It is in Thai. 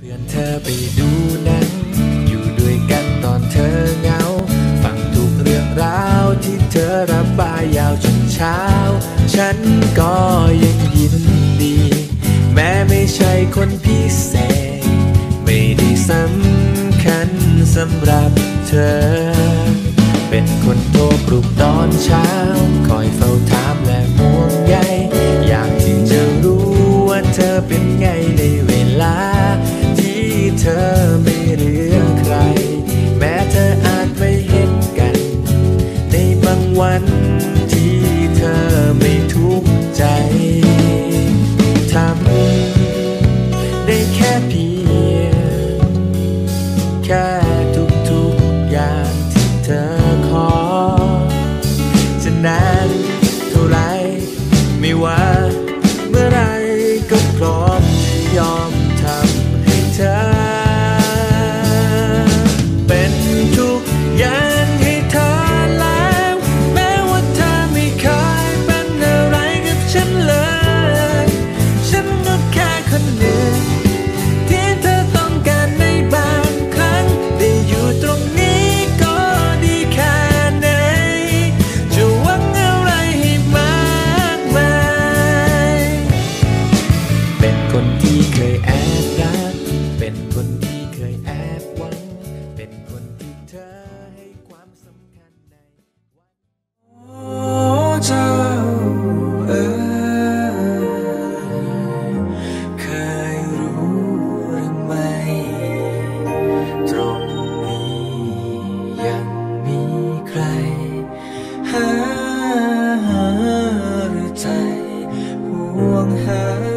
เพื่อนเธอไปดูหนังอยู่ด้วยกันตอนเธอเหงา ฟังทุกเรื่องราวที่เธอรับายยาวจนเช้า ฉันก็ยังยินดี แม้ไม่ใช่คนพิเศษ ไม่ได้สำคัญสำหรับเธอ เป็นคนโทรปลุกต่อ วันที่เธอไม่ทุกข์ใจทำได้แค่เพียงแค่ทุกทุกอย่างที่เธอขอ จะนานเท่าไรไม่ว่าเมื่อไรก็พร้อมยอม ร หาหรือใจห่วงหา